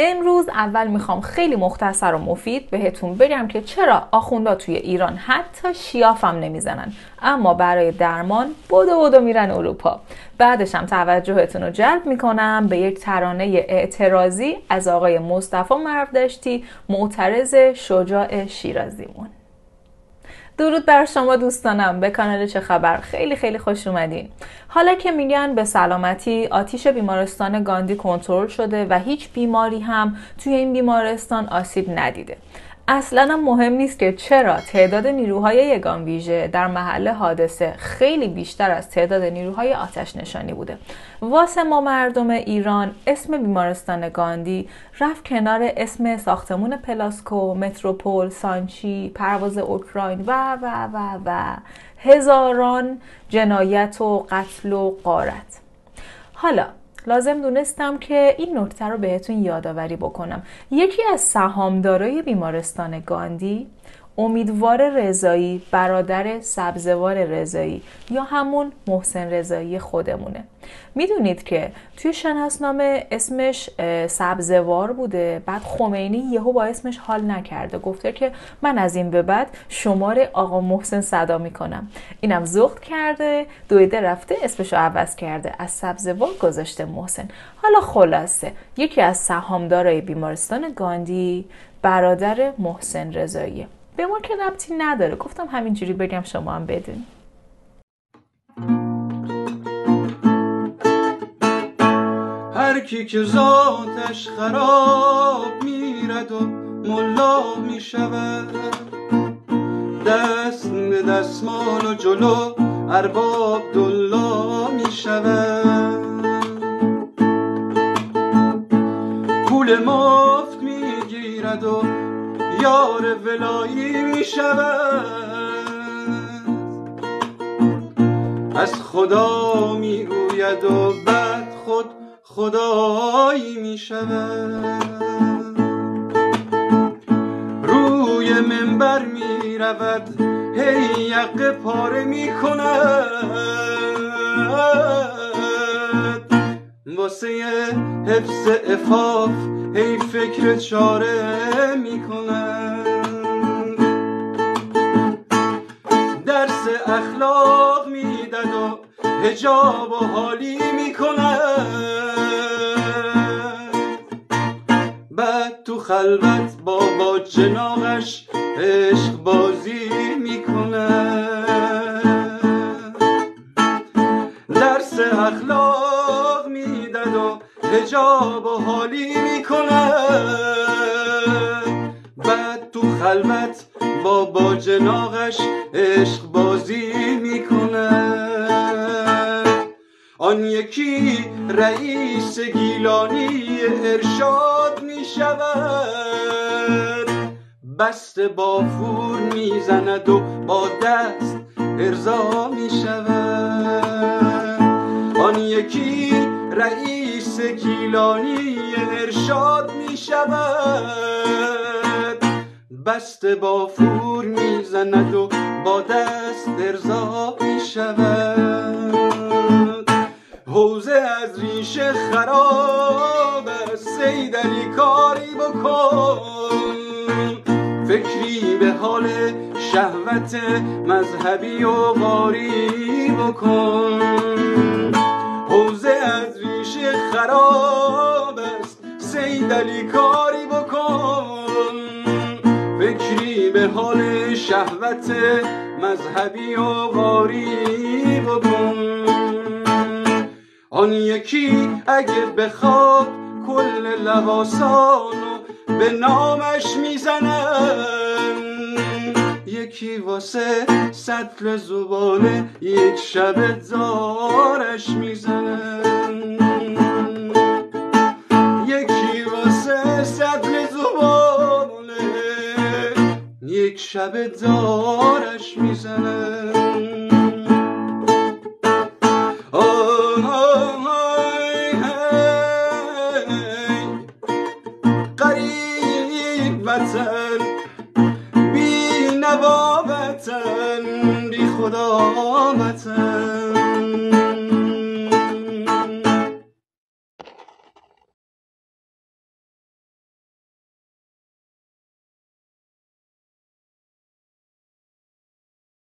امروز اول می‌خوام خیلی مختصر و مفید بهتون بگم که چرا آخوندا توی ایران حتی شیافم نمی‌زنن اما برای درمان بودو بودو میرن اروپا. بعدش هم توجهتون رو جلب می‌کنم به یک ترانه اعتراضی از آقای مصطفی مردشتی معترض شجاع شیرازیمون. درود بر شما دوستانم به کانال چه خبر؟ خیلی خیلی خوش اومدین. حالا که میگن به سلامتی آتیش بیمارستان گاندی کنترل شده و هیچ بیماری هم توی این بیمارستان آسیب ندیده. اصلا هم مهم نیست که چرا. تعداد نیروهای یگان ویژه در محل حادثه خیلی بیشتر از تعداد نیروهای آتش نشانی بوده. واسه ما مردم ایران اسم بیمارستان گاندی رفت کنار اسم ساختمون پلاسکو، متروپول، سانچی، پرواز اوکراین و و و و. هزاران جنایت و قتل و قارت حالا لازم دونستم که این نکته رو بهتون یادآوری بکنم. یکی از سهامدارای بیمارستان گاندی امیدوار رضایی برادر سبزوار رضایی یا همون محسن رضایی خودمونه. می‌دونید که توی شناسنامه اسمش سبزوار بوده بعد خمینی یهو با اسمش حال نکرده. گفته که من از این به بعد شمار آقا محسن صدا می‌کنم. اینم زخت کرده دویده رفته اسمش رو عوض کرده. از سبزوار گذاشته محسن. حالا خلاصه یکی از سهامدارای بیمارستان گاندی برادر محسن رضاییه به ما که ربطی نداره. گفتم همینجوری بگم شما هم بدون هر کی که ذاتش خراب میرد و ملا می‌شود. دست به دستمال و جلو ارباب دلا می‌شود. پول مفت می‌گیرد و یار ولایی می شود از خدا می روید و خود خدایی می شود روی منبر می رود هی یقه پاره می کند واسه حفظ افاف هی فکر چاره می‌کنن درس اخلاق میدن و هجاب و حالی خلوت با با جناغش عشق بازی می‌کنن درس اخلاق میدن و هجاب و حالی می‌کنه. بعد تو خلوت با با جناغش عشق بازی می‌کنه. آن یکی رئیس گیلانی ارشاد می‌شود. بست بافور می‌زند و با دست ارضا می‌شود. آن یکی رئیس کیلانی ارشاد می شود بست بافور می‌زند و با دست ارضا می شود حوزه از ریشه خراب علی کاری بکن. فکری به حال شهوت مذهبی و غاری بکن. حوزه از ریشه خراب است سیدلی کاری بکن. فکری به حال شهوت مذهبی و غاری بکن. آن یکی اگه بخواد کل لباسانو به نامش می‌زنن یکی واسه سطل زباله یک شب زارش می‌زنن یکی واسه سطل زباله یک شب دارش می‌زنن وطن بی نوا وطن بی خدا وطن